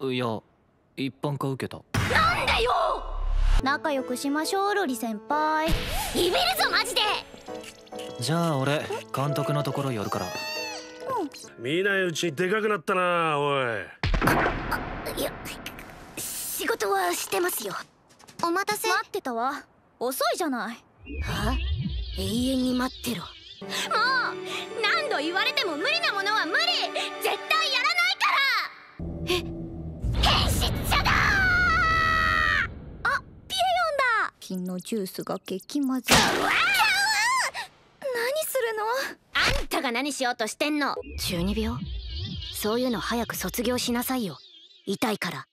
いや一般化受けた。なんだよ！仲良くしましょうロリ先輩。ビビるぞマジで！じゃあ俺監督のところ寄るから。見ないうちにでかくなったなおい。いや仕事はしてますよ。お待たせ。待ってたわ。遅いじゃない。は？永遠に待ってろ。もう何度言われても無理なものは無理。絶対やらないから。えヨンだ金のジュースが激まず。い何するの？あんたが何しようとしてんの？中二病？そういうの早く卒業しなさいよ。痛いから。わっ